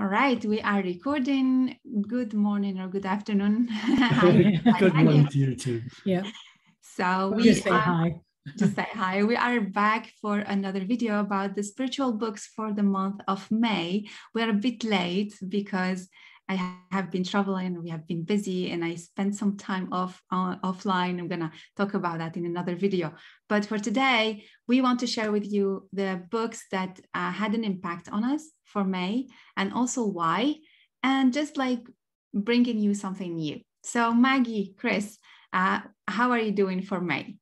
All right, we are recording. Good morning or good afternoon. good morning to you too. Yeah. So we just say are, hi. just say hi. We are back for another video about the spiritual books for the month of May. We are a bit late because I have been traveling, we have been busy, and I spent some time off uh, offline. I'm gonna talk about that in another video. But for today, we want to share with you the books that uh, had an impact on us for May, and also why, and just like bringing you something new. So Maggie, Chris, uh, how are you doing for May?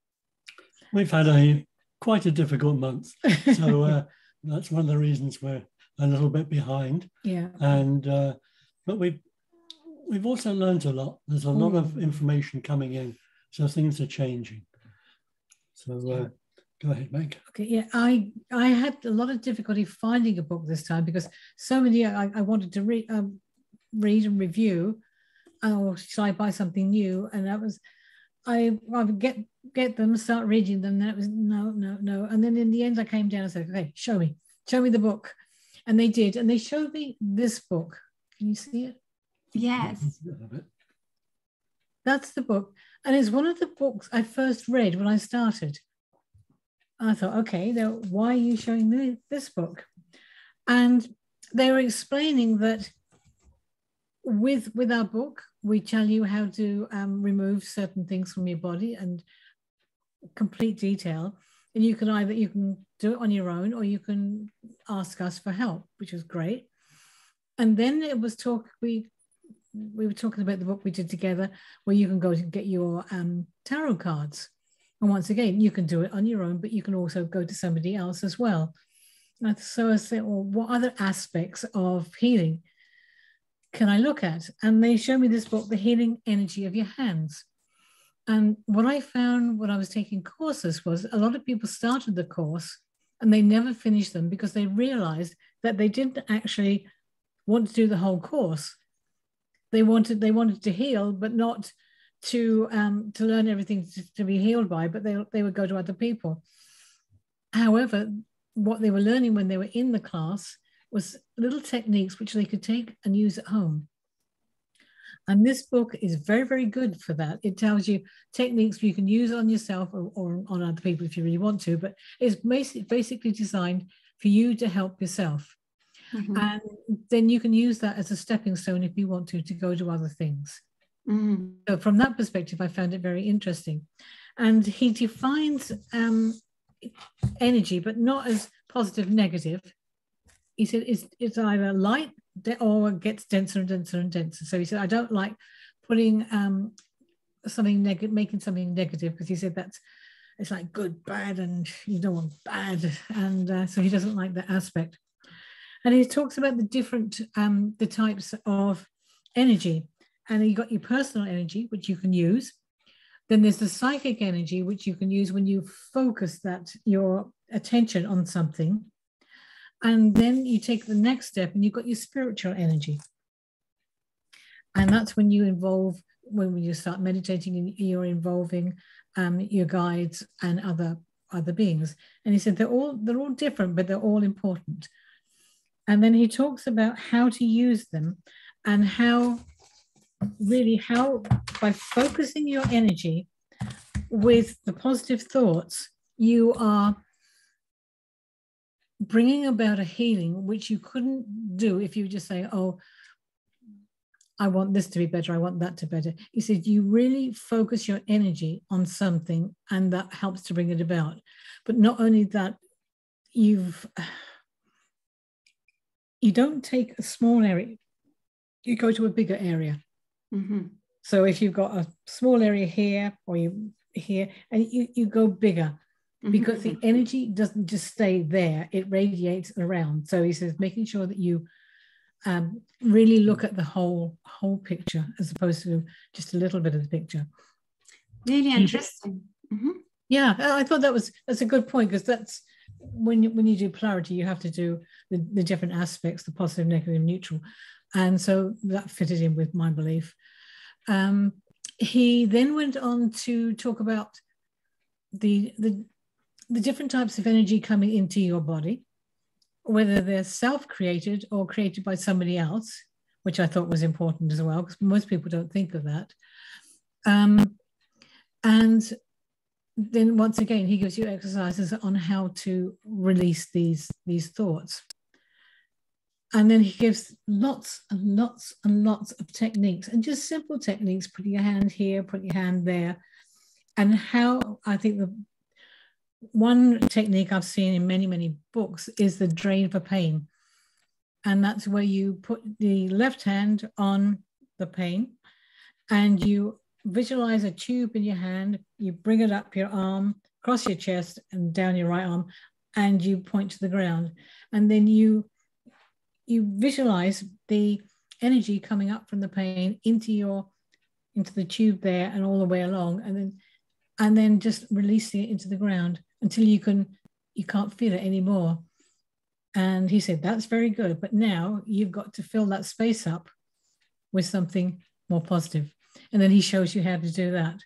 We've had a quite a difficult month, so uh, that's one of the reasons we're a little bit behind. Yeah. And uh, but we've we've also learned a lot. There's a lot of Mm. information coming in, so things are changing. So uh, go ahead, Meg. Okay. Yeah. I I had a lot of difficulty finding a book this time because so many I, I wanted to read um, read and review. Or should I buy something new? And that was I I would get get them, start reading them. That was no, no, no. And then in the end, I came down and said, "Okay, show me, show me the book," and they did. And they showed me this book. Can you see it? Yes. That's the book. And it's one of the books I first read when I started. I thought, okay, now why are you showing me this book? And they were explaining that with with our book, we tell you how to um, remove certain things from your body and complete detail. And you can either you can do it on your own or you can ask us for help, which was great. And then it was talk we we were talking about the book we did together where you can go to get your um, tarot cards. And once again, you can do it on your own, but you can also go to somebody else as well. And so I said, well, what other aspects of healing can I look at? And they showed me this book, The Healing Energy of Your Hands. And what I found when I was taking courses was a lot of people started the course and they never finished them because they realized that they didn't actually want to do the whole course. They wanted they wanted to heal but not to um, to learn everything to, to, be healed by but they, they would go to other people. However what they were learning when they were in the class was little techniques which they could take and use at home. And this book is very very good for that. It tells you techniques you can use on yourself or, or on other people if you really want to but it's basically designed for you to help yourself Mm-hmm. and then you can use that as a stepping stone if you want to to go to other things. Mm-hmm. so from that perspective i found it very interesting. And he defines um, energy but not as positive negative. He said it's, it's either light or it gets denser and denser and denser. So he said i don't like putting um, something negative making something negative because he said that's it's like good bad and you don't want bad. And uh, so he doesn't like that aspect and he talks about the different um, the types of energy. And you got your personal energy which you can use. Then there's the psychic energy which you can use when you focus that your attention on something. And then you take the next step and you've got your spiritual energy. And that's when you involve when you start meditating and you're involving um, your guides and other other beings. And he said they're all they're all different but they're all important and then he talks about how to use them and how really how by focusing your energy with the positive thoughts you are bringing about a healing which you couldn't do if you just say oh i want this to be better. I want that to be better. He said you really focus your energy on something and that helps to bring it about. But not only that you've you don't take a small area, you go to a bigger area. Mm-hmm. So if you've got a small area here or you here, and you, you go bigger Mm-hmm. because the energy doesn't just stay there, it radiates around. So he says, making sure that you um, really look at the whole whole picture as opposed to just a little bit of the picture. Really interesting. Mm-hmm. Yeah, I thought that was that's a good point because that's when you, when you do polarity, you have to do the, the different aspects, the positive, negative, neutral. And so that fitted in with my belief. Um, he then went on to talk about the, the, the different types of energy coming into your body whether they're self-created or created by somebody else, which I thought was important as well, because most people don't think of that. Um, and then once again, he gives you exercises on how to release these, these thoughts. And then he gives lots and lots and lots of techniques and just simple techniques, put your hand here, put your hand there. And how I think the one technique I've seen in many, many books is the drain for pain. And that's where you put the left hand on the pain and you visualize a tube in your hand, you bring it up your arm, across your chest and down your right arm, and you point to the ground. And then you you visualize the energy coming up from the pain into your into the tube there and all the way along. And then and then just releasing it into the ground until you can you can't feel it anymore. And he said that's very good but now you've got to fill that space up with something more positive and then he shows you how to do that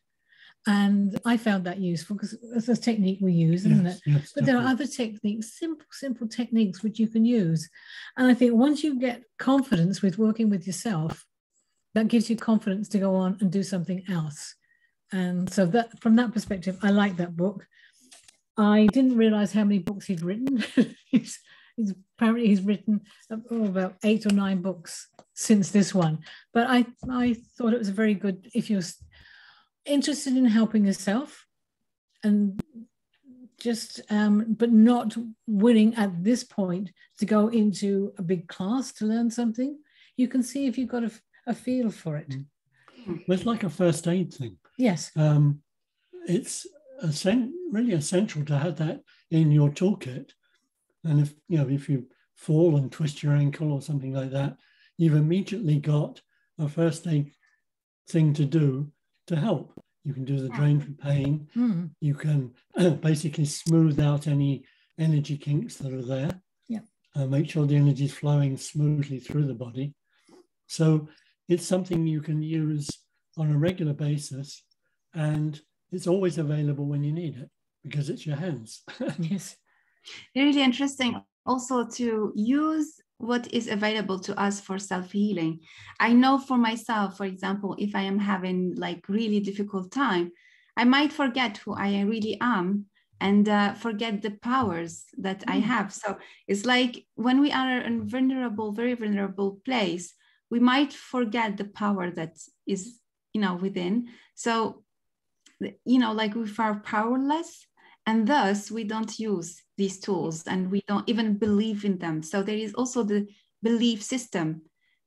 and I found that useful because it's a technique we use, isn't yes, it? Yes, but there are other techniques, simple, simple techniques which you can use. And I think once you get confidence with working with yourself, that gives you confidence to go on and do something else. And so that from that perspective, I like that book. I didn't realize how many books he'd written. he's, he's, apparently he's written oh, about eight or nine books since this one. But I, I thought it was a very good, if you're interested in helping yourself and just um, but not willing at this point to go into a big class to learn something you can see if you've got a, a feel for it. Well, it's like a first aid thing. Yes. Um, it's really essential to have that in your toolkit and if you know if you fall and twist your ankle or something like that you've immediately got a first aid thing to do to help. You can do the drain for pain. Mm. You can basically smooth out any energy kinks that are there. Yeah. Uh, make sure the energy is flowing smoothly through the body. So it's something you can use on a regular basis, and it's always available when you need it because it's your hands. yes. Really interesting. Also to use what is available to us for self-healing. I know for myself for example if i am having like really difficult time i might forget who i really am and uh, forget the powers that i mm. have. So it's like when we are in vulnerable very vulnerable place we might forget the power that is you know within. So you know like we are powerless and thus we don't use these tools and we don't even believe in them. So there is also the belief system.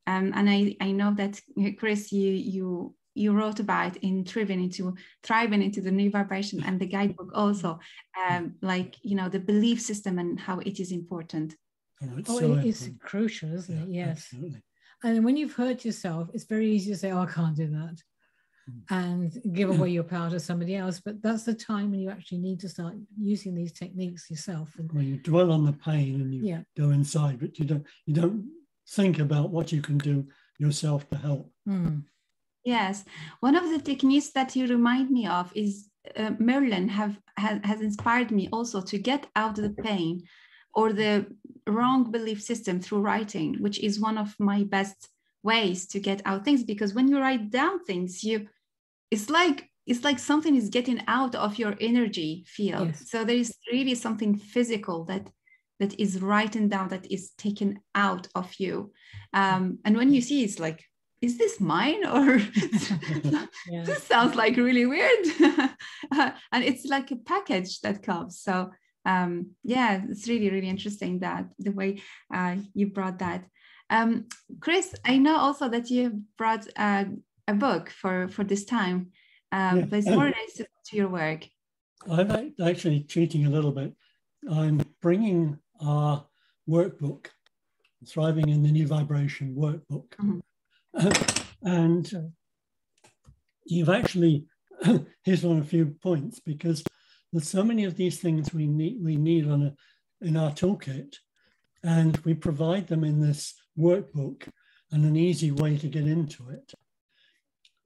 Um, and I, I know that chris you you you wrote about in thriving into thriving into the new vibration and the guidebook also um, like you know the belief system and how it is important. Oh, it's, oh, so it is crucial isn't it? Yes. absolutely. and when you've hurt yourself it's very easy to say oh i can't do that and give away your power to somebody else. But that's the time when you actually need to start using these techniques yourself. And, well, you dwell on the pain and you yeah. go inside, but you don't you don't think about what you can do yourself to help. Mm. Yes, one of the techniques that you remind me of is uh, Merlin have has, has inspired me also to get out the pain or the wrong belief system through writing, which is one of my best ways to get out things because when you write down things you it's like it's like something is getting out of your energy field. Yes. so there is really something physical that that is written down that is taken out of you. Um, and when you see it's like is this mine? Or yeah. this sounds like really weird. Uh, and it's like a package that comes. So um, yeah it's really really interesting that the way uh, you brought that. Um, chris i know also that you brought uh, a book for for this time, um, yeah. but it's more related to your work. I'm actually cheating a little bit. I'm bringing our workbook, Thriving in the New Vibration workbook, mm-hmm. and you've actually here's one of a few points because there's so many of these things we need we need on a in our toolkit, and we provide them in this workbook and an easy way to get into it.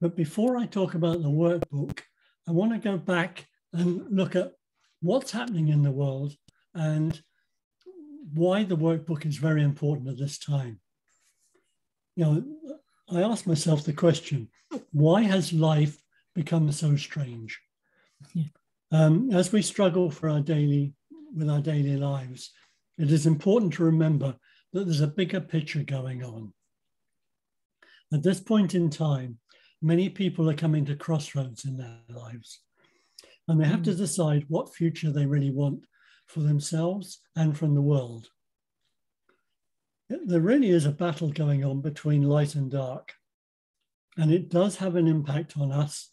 But before I talk about the workbook, I want to go back and look at what's happening in the world and why the workbook is very important at this time. You know, I asked myself the question why has life become so strange? Yeah. Um, as we struggle for our daily with our daily lives, it is important to remember that there's a bigger picture going on. At this point in time, many people are coming to crossroads in their lives, and they have mm. to decide what future they really want for themselves and from the world. There really is a battle going on between light and dark, and it does have an impact on us,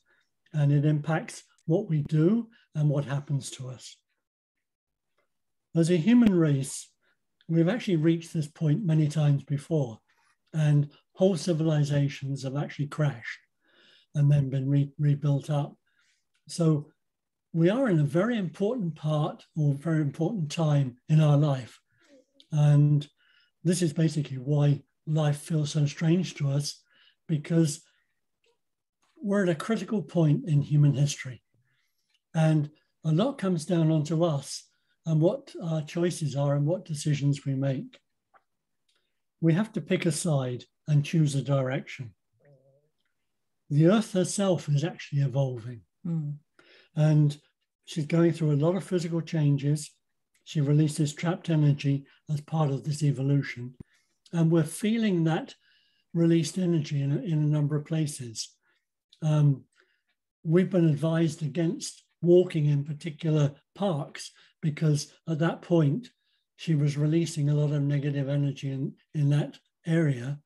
and it impacts what we do and what happens to us. As a human race, we've actually reached this point many times before, and whole civilizations have actually crashed and then been re- rebuilt up. So we are in a very important part or very important time in our life. And this is basically why life feels so strange to us, because we're at a critical point in human history. And a lot comes down onto us and what our choices are and what decisions we make. We have to pick a side and choose a direction. The earth herself is actually evolving. Mm. And she's going through a lot of physical changes. She releases trapped energy as part of this evolution. And we're feeling that released energy in a, in a number of places. Um, we've been advised against walking in particular parks because at that point she was releasing a lot of negative energy in, in that area.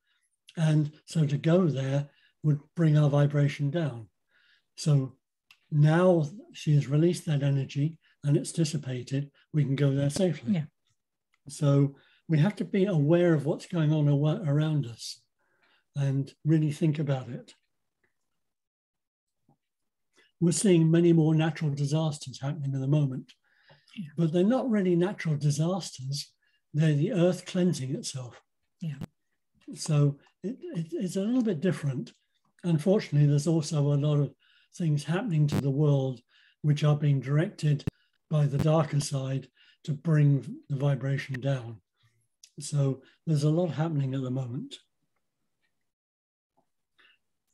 And so to go there would bring our vibration down. So now she has released that energy and it's dissipated, we can go there safely. Yeah. So we have to be aware of what's going on around us and really think about it. We're seeing many more natural disasters happening at the moment, yeah. but they're not really natural disasters. They're the earth cleansing itself. Yeah. So it, it, it's a little bit different. Unfortunately, there's also a lot of things happening to the world which are being directed by the darker side to bring the vibration down. So there's a lot happening at the moment.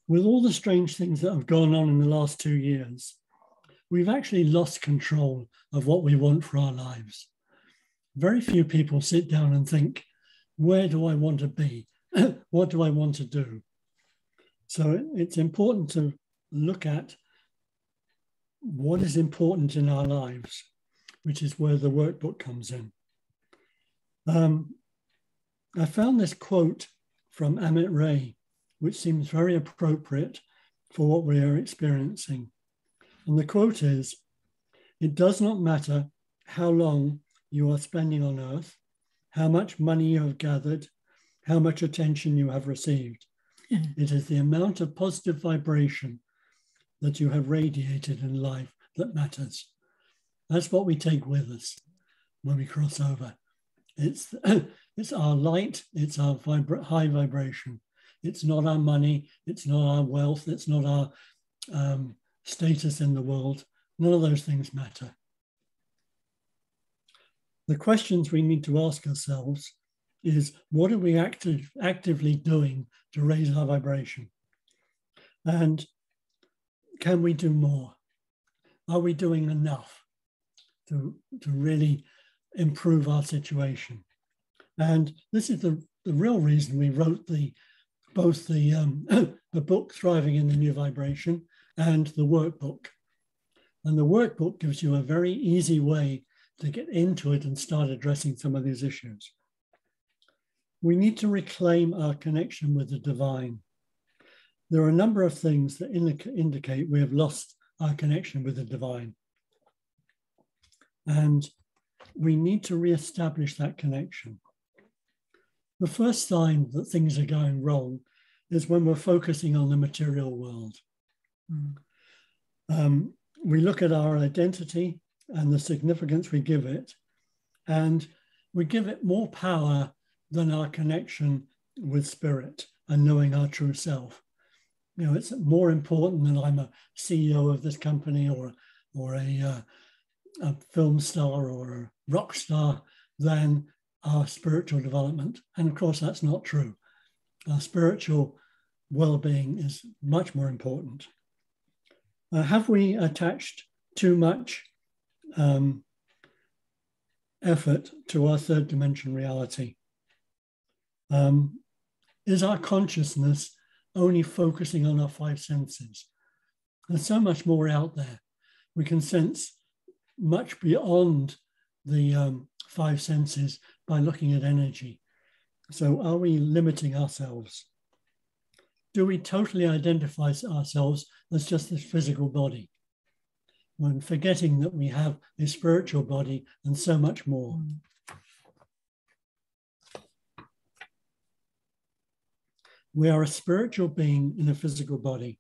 With all the strange things that have gone on in the last two years, we've actually lost control of what we want for our lives. Very few people sit down and think, where do I want to be? what do I want to do? So it's important to look at what is important in our lives, which is where the workbook comes in. Um, I found this quote from Amit Ray, which seems very appropriate for what we are experiencing. And the quote is It does not matter how long you are spending on earth, how much money you have gathered, how much attention you have received. It is the amount of positive vibration that you have radiated in life that matters. That's what we take with us when we cross over. It's, it's our light, it's our vibra- high vibration. It's not our money, it's not our wealth, it's not our um, status in the world. None of those things matter. The questions we need to ask ourselves is what are we active, actively doing to raise our vibration? And can we do more? Are we doing enough to, to really improve our situation? And this is the, the real reason we wrote the both the, um, the book Thriving in the New Vibration and the workbook. And the workbook gives you a very easy way to get into it and start addressing some of these issues. We need to reclaim our connection with the divine there are a number of things that indicate we have lost our connection with the divine. And we need to re-establish that connection. The first sign that things are going wrong is when we're focusing on the material world. Mm. Um, we look at our identity and the significance we give it, and we give it more power than our connection with spirit and knowing our true self you know, it's more important than I'm a CEO of this company or or a, uh, a film star or a rock star than our spiritual development. And of course, that's not true. Our spiritual well being is much more important. Uh, have we attached too much um, effort to our third dimension reality? Um, is our consciousness only focusing on our five senses? There's so much more out there. We can sense much beyond the um, five senses by looking at energy. So, are we limiting ourselves? Do we totally identify ourselves as just this physical body? When forgetting that we have a spiritual body and so much more. Mm. We are a spiritual being in a physical body.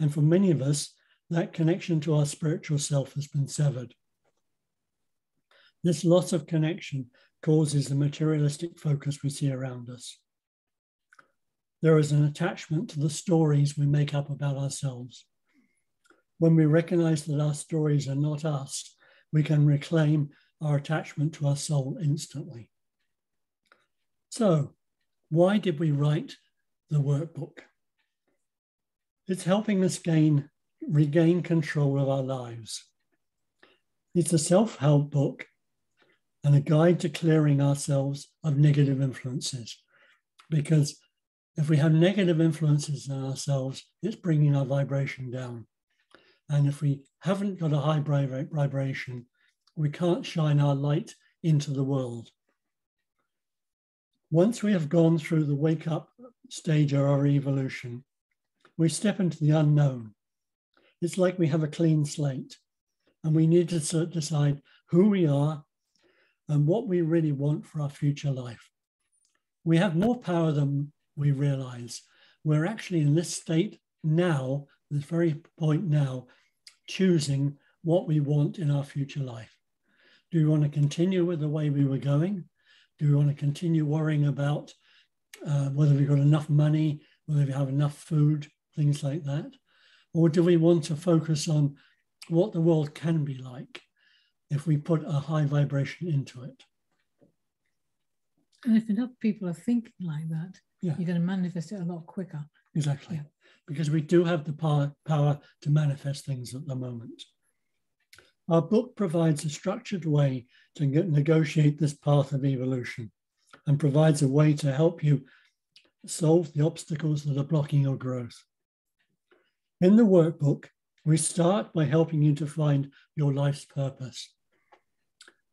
And for many of us, that connection to our spiritual self has been severed. This loss of connection causes the materialistic focus we see around us. There is an attachment to the stories we make up about ourselves. When we recognize that our stories are not us, we can reclaim our attachment to our soul instantly. So, why did we write the workbook. It's helping us gain, regain control of our lives. It's a self help book and a guide to clearing ourselves of negative influences. Because if we have negative influences in ourselves, it's bringing our vibration down. And if we haven't got a high vibration, we can't shine our light into the world. Once we have gone through the wake up stage of our evolution, we step into the unknown. It's like we have a clean slate and we need to decide who we are and what we really want for our future life. We have more power than we realize. We're actually in this state now, this very point now, choosing what we want in our future life. Do we want to continue with the way we were going? Do we want to continue worrying about uh, whether we've got enough money, whether we have enough food, things like that? Or do we want to focus on what the world can be like if we put a high vibration into it? And if enough people are thinking like that, yeah. you're going to manifest it a lot quicker. Exactly. Yeah. Because we do have the power, power to manifest things at the moment. Our book provides a structured way to negotiate this path of evolution and provides a way to help you solve the obstacles that are blocking your growth. In the workbook, we start by helping you to find your life's purpose.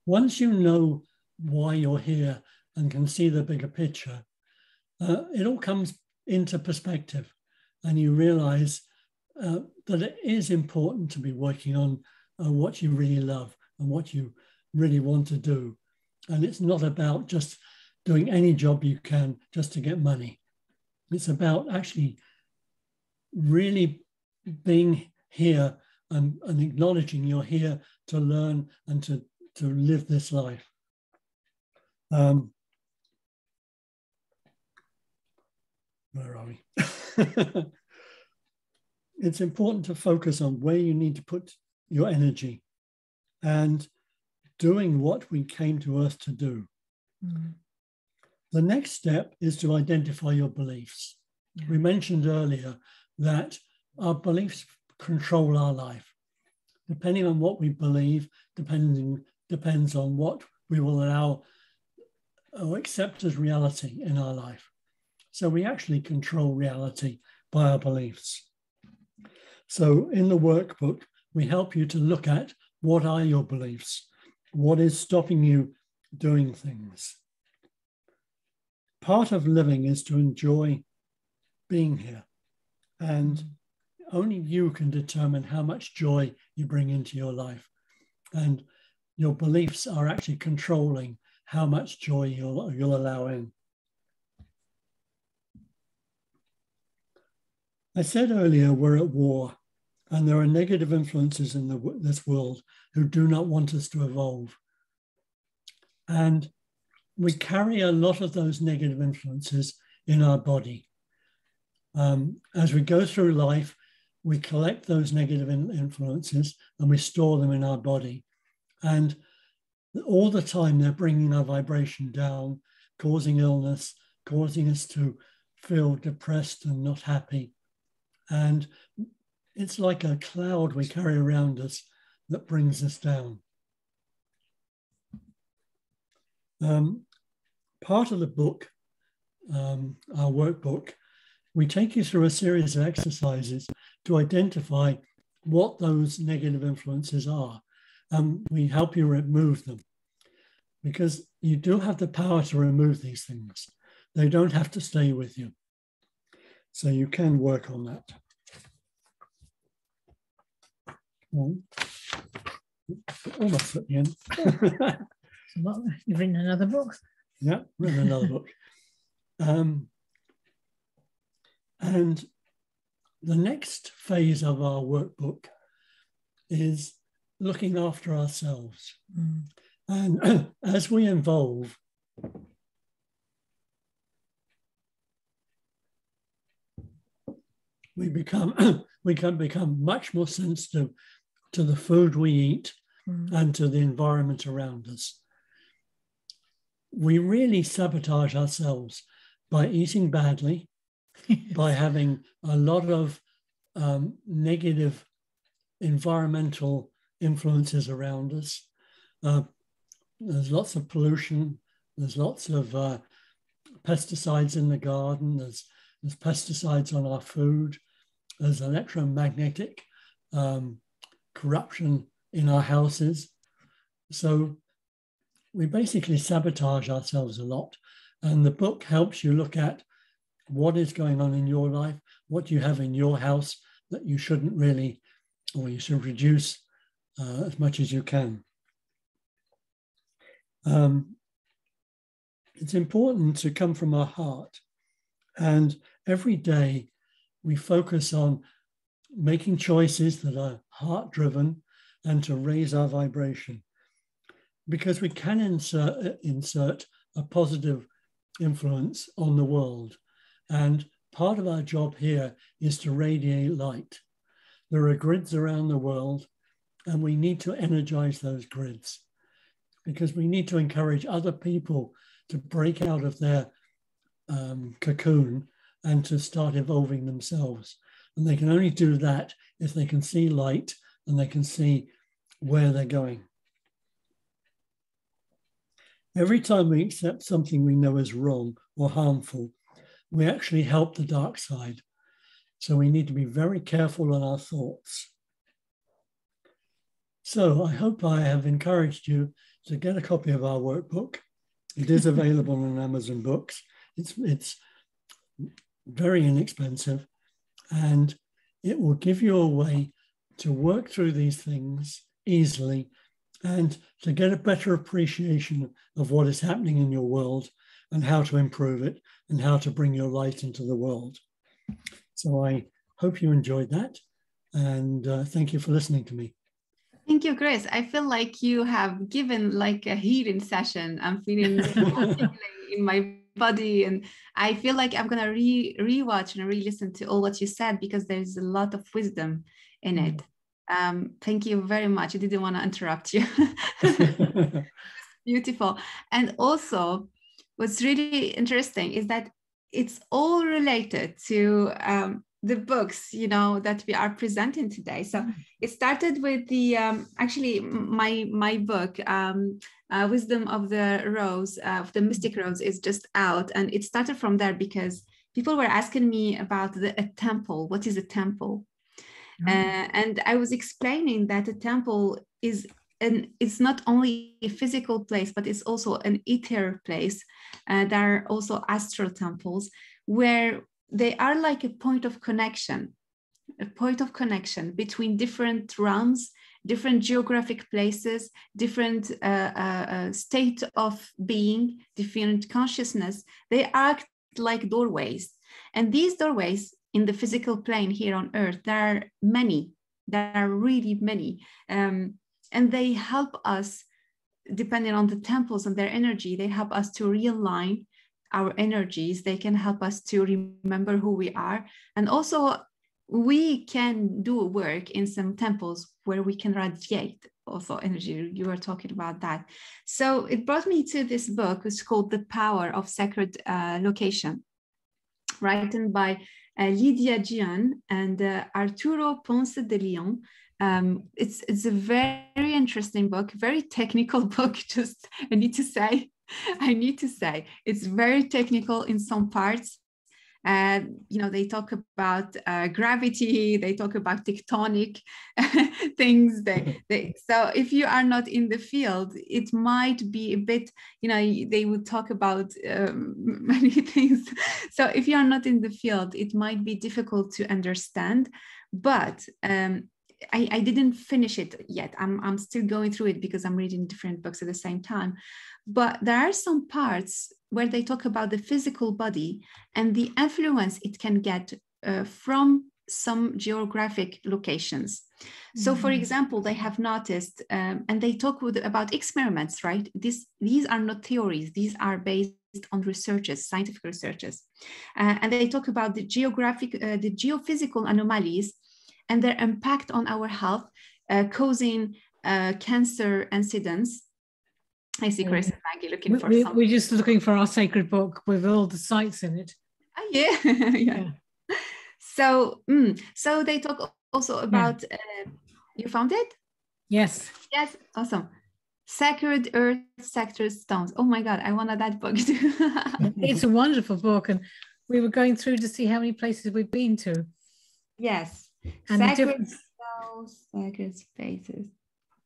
Once you know why you're here and can see the bigger picture, uh, it all comes into perspective and you realize uh, that it is important to be working on uh, what you really love and what you really want to do. And it's not about just doing any job you can just to get money. It's about actually really being here and, and acknowledging you're here to learn and to, to live this life. Um, where are we? it's important to focus on where you need to put your energy and doing what we came to Earth to do. Mm. The next step is to identify your beliefs. Yeah. We mentioned earlier that our beliefs control our life. Depending on what we believe, depending depends on what we will allow or accept as reality in our life. So we actually control reality by our beliefs. So in the workbook, we help you to look at what are your beliefs? What is stopping you doing things? Part of living is to enjoy being here. And only you can determine how much joy you bring into your life. And your beliefs are actually controlling how much joy you'll, you'll allow in. I said earlier we're at war and there are negative influences in the, this world who do not want us to evolve. And we carry a lot of those negative influences in our body. Um, as we go through life, we collect those negative in influences and we store them in our body. And all the time they're bringing our vibration down, causing illness, causing us to feel depressed and not happy. And it's like a cloud we carry around us that brings us down. Um, part of the book, um, our workbook, we take you through a series of exercises to identify what those negative influences are. And we help you remove them because you do have the power to remove these things. They don't have to stay with you. So you can work on that. Almost at the end. You've written another book. Yeah, written another book. Um, and the next phase of our workbook is looking after ourselves. Mm. And as we evolve, we become we can become much more sensitive to the food we eat mm. and to the environment around us. We really sabotage ourselves by eating badly, by having a lot of um, negative environmental influences around us. Uh, there's lots of pollution. There's lots of uh, pesticides in the garden. There's, there's pesticides on our food. There's electromagnetic um, corruption in our houses. So we basically sabotage ourselves a lot. And the book helps you look at what is going on in your life, what you have in your house that you shouldn't really, or you should reduce uh, as much as you can. Um, it's important to come from our heart. And every day we focus on making choices that are heart driven and to raise our vibration. Because we can insert, insert a positive influence on the world. And part of our job here is to radiate light. There are grids around the world, and we need to energize those grids because we need to encourage other people to break out of their um, cocoon and to start evolving themselves. And they can only do that if they can see light and they can see where they're going. Every time we accept something we know is wrong or harmful, we actually help the dark side. So we need to be very careful on our thoughts. So I hope I have encouraged you to get a copy of our workbook. It is available on Amazon Books. It's, it's very inexpensive and it will give you a way to work through these things easily and to get a better appreciation of what is happening in your world and how to improve it and how to bring your light into the world. So I hope you enjoyed that and uh, thank you for listening to me. Thank you, Chris. I feel like you have given like a healing session. I'm feeling in my body and I feel like I'm gonna re rewatch and re-listen to all what you said because there's a lot of wisdom in it. Um, thank you very much. I didn't want to interrupt you. Beautiful. And also what's really interesting is that it's all related to um, the books you know that we are presenting today. So mm. it started with the um, actually my my book um, uh, wisdom of the rose uh, of the mystic rose is just out. And it started from there because people were asking me about the, a temple. What is a temple? Mm-hmm. uh, and i was explaining that a temple is and it's not only a physical place but it's also an ether place. Uh, there are also astral temples where they are like a point of connection, a point of connection between different realms, different geographic places, different uh, uh, uh, state of being, different consciousness. They act like doorways. And these doorways in the physical plane here on earth, there are many, there are really many. Um, and they help us, depending on the temples and their energy, they help us to realign our energies they can help us to remember who we are and also we can do work in some temples where we can radiate also energy. You were talking about that. So it brought me to this book. It's called The Power of Sacred uh, Location, written by uh, Lydia Gian and uh, Arturo Ponce de Leon. Um, it's it's a very interesting book, very technical book. Just I need to say, I need to say, it's very technical in some parts. And you know, they talk about uh, gravity, they talk about tectonic things. They, they, so if you are not in the field, it might be a bit, you know, they would talk about um, many things. So if you are not in the field, it might be difficult to understand. But um, I, I, didn't finish it yet. I'm, I'm still going through it because I'm reading different books at the same time. But there are some parts where they talk about the physical body and the influence it can get uh, from some geographic locations. So, mm-hmm. for example, they have noticed, um, and they talk with, about experiments, right? These, these are not theories, these are based on researches, scientific researches. Uh, and they talk about the geographic, uh, the geophysical anomalies and their impact on our health, uh, causing uh, cancer incidents I see Chris and Maggie looking we, for we, something. We're just looking for our sacred book with all the sites in it. Oh, yeah. yeah. yeah. So, mm, so they talk also about. Yeah. Uh, you found it? Yes. Yes. Awesome. Sacred Earth Sacred Stones. Oh my God, I wanted that book too. it's a wonderful book, and we were going through to see how many places we've been to. Yes. And sacred stones, sacred spaces.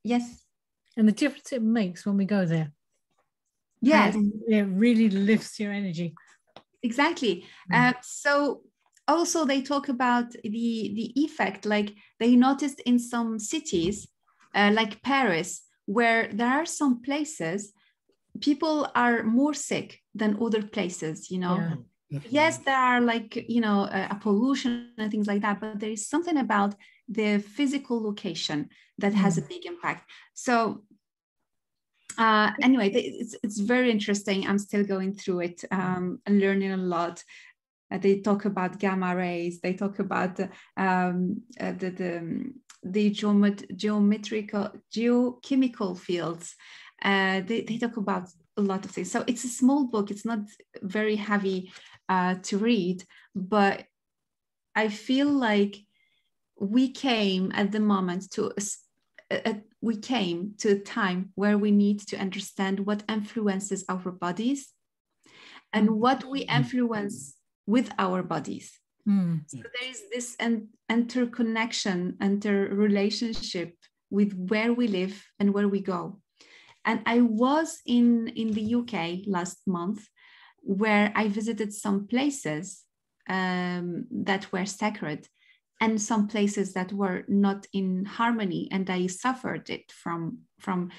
Yes and the difference it makes when we go there. Yes. it really lifts your energy. Exactly. Mm. Uh, so also they talk about the the effect like they noticed in some cities uh, like paris where there are some places people are more sick than other places you know yeah, yes there are like you know a, a pollution and things like that but there is something about the physical location that has a mm. big impact so uh, anyway, it's, it's very interesting. I'm still going through it um, and learning a lot. Uh, they talk about gamma rays. They talk about um, uh, the, the, the geomet- geometrical, geochemical fields. Uh, they, they talk about a lot of things. So it's a small book. It's not very heavy uh, to read, but I feel like we came at the moment to a, a, we came to a time where we need to understand what influences our bodies and mm. what we influence with our bodies. Mm. So there is this an interconnection, interrelationship with where we live and where we go. And I was in, in the UK last month where I visited some places um, that were sacred and some places that were not in harmony and i suffered it from from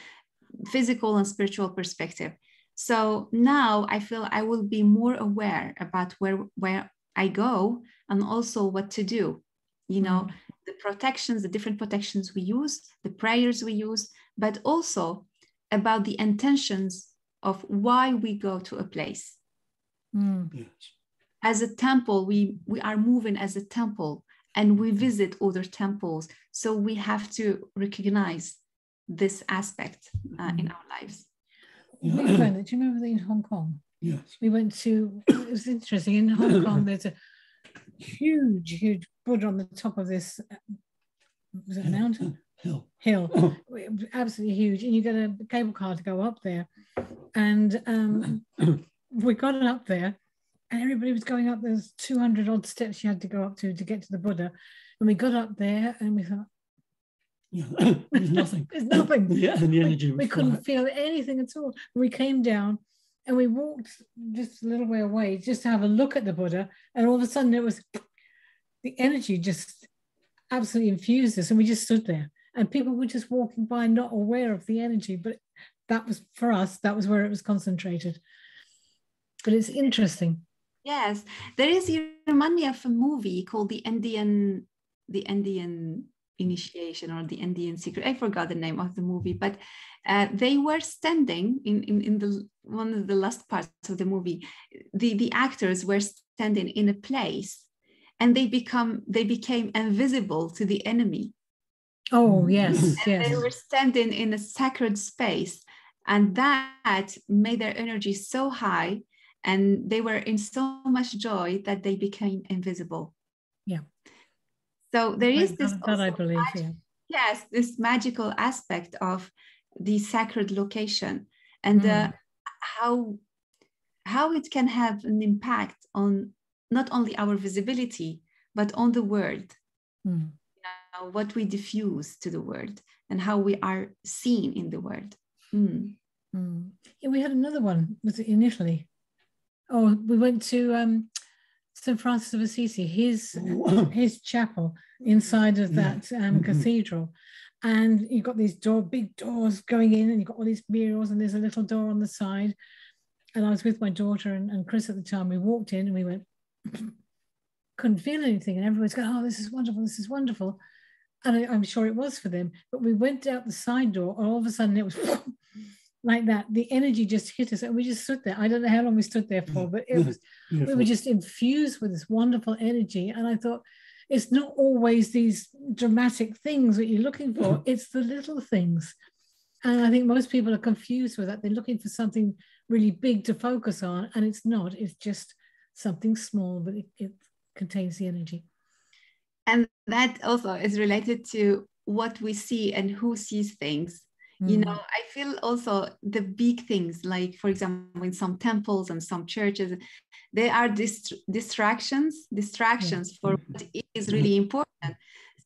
physical and spiritual perspective. So now i feel i will be more aware about where where i go and also what to do. You know mm. the protections the different protections we use the prayers we use but also about the intentions of why we go to a place mm. yes. as a temple we we are moving as a temple and we visit other temples. So we have to recognize this aspect uh, in mm-hmm. our lives. Yeah. do you remember in Hong Kong? Yes. We went to, it was interesting. In Hong Kong, there's a huge, huge Buddha on the top of this, was it a mountain? Hill. Hill. Oh. Absolutely huge. And you get a cable car to go up there. And um, we got up there and everybody was going up. There's 200 odd steps you had to go up to to get to the Buddha. And we got up there and we thought, yeah, there's nothing. there's nothing. yeah, and the energy. We, we couldn't feel anything at all. We came down and we walked just a little way away just to have a look at the Buddha. And all of a sudden it was the energy just absolutely infused us. And we just stood there. And people were just walking by, not aware of the energy. But that was for us, that was where it was concentrated. But it's interesting. Yes, there is. You remind me of a movie called the Indian, the Indian Initiation or the Indian Secret. I forgot the name of the movie, but uh, they were standing in, in in the one of the last parts of the movie. The the actors were standing in a place, and they become they became invisible to the enemy. Oh, yes, yes. They were standing in a sacred space, and that made their energy so high, and they were in so much joy that they became invisible. Yeah. So there is this. That, I believe, magic, yeah. Yes, this magical aspect of the sacred location and uh, Mm. how how it can have an impact on not only our visibility but on the world Mm. uh, what we diffuse to the world and how we are seen in the world Mm. Mm. Yeah, we had another one. Was it in Italy? Oh, we went to um, St. Francis of Assisi, his his chapel inside of Yeah. that um, Mhm. cathedral. And you've got these door, big doors going in, and you've got all these murals, and there's a little door on the side. And I was with my daughter and, and Chris at the time. We walked in and we went, couldn't feel anything. And everyone's going, Oh, this is wonderful, this is wonderful. And I, I'm sure it was for them. But we went out the side door, and all of a sudden it was like that. The energy just hit us, and we just stood there. I don't know how long we stood there for, but it mm-hmm. was we were just infused with this wonderful energy. And I thought, it's not always these dramatic things that you're looking for, mm-hmm. it's the little things. And I think most people are confused with that. They're looking for something really big to focus on, and it's not, it's just something small, but it, it contains the energy. and that also is related to what we see and who sees things you know mm-hmm. i feel also the big things like for example in some temples and some churches they are dist- distractions distractions for mm-hmm. what is mm-hmm. really important.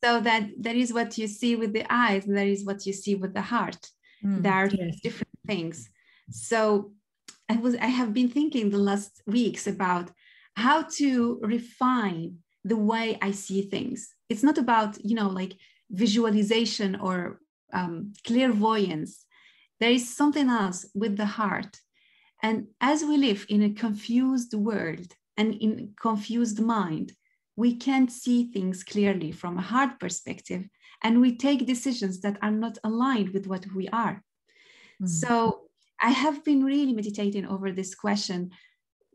So that that is what you see with the eyes and that is what you see with the heart. Mm. there are Yes. different things. So i was i have been thinking the last weeks about how to refine the way i see things. It's not about you know like visualization or um, clairvoyance there is something else with the heart and as we live in a confused world and in a confused mind we can't see things clearly from a heart perspective and we take decisions that are not aligned with what we are Mm. so I have been really meditating over this question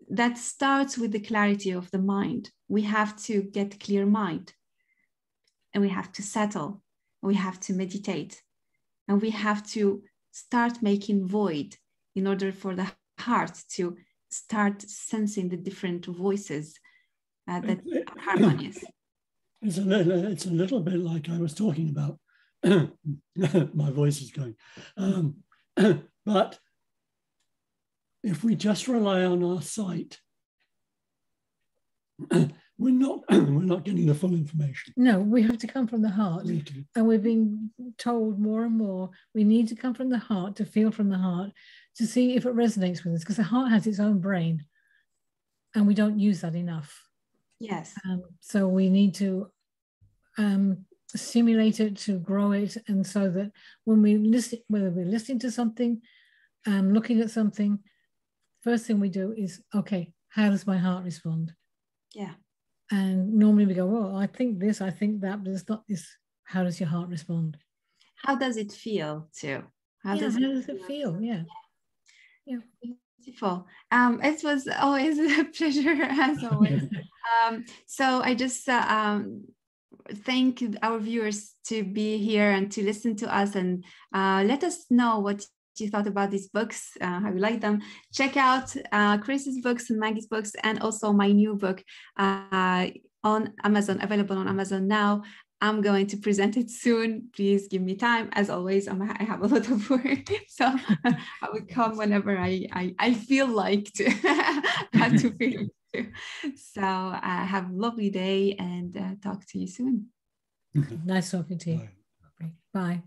that starts with the clarity of the mind. We have to get clear mind and we have to settle. We have to meditate and we have to start making void in order for the heart to start sensing the different voices uh, that are harmonious. It's a little, it's a little bit like I was talking about. My voice is going. Um, but if we just rely on our sight, we're not we're not getting the full information. No, we have to come from the heart. We need And we've been told more and more we need to come from the heart, to feel from the heart, to see if it resonates with us, because the heart has its own brain and we don't use that enough. Yes. Um, so we need to um, stimulate it, to grow it. And so that when we listen, whether we're listening to something, um, looking at something, first thing we do is, okay, how does my heart respond? Yeah. And normally we go, well, I think this, I think that, but it's not this. How does your heart respond? How does it feel too? How yeah, how does it feel? Yeah. Yeah. Beautiful. Um, it was always a pleasure as always. um, so I just uh, um, thank our viewers to be here and to listen to us and uh, let us know what you thought about these books, uh, how you like them. Check out uh, Chris's books and Maggie's books, and also my new book uh, on Amazon, available on Amazon now. I'm going to present it soon. Please give me time. As always, I'm, I have a lot of work, so I will come whenever I I, I feel like to have to feel to. So uh, have a lovely day and uh, talk to you soon. Nice talking to you. Right. Bye.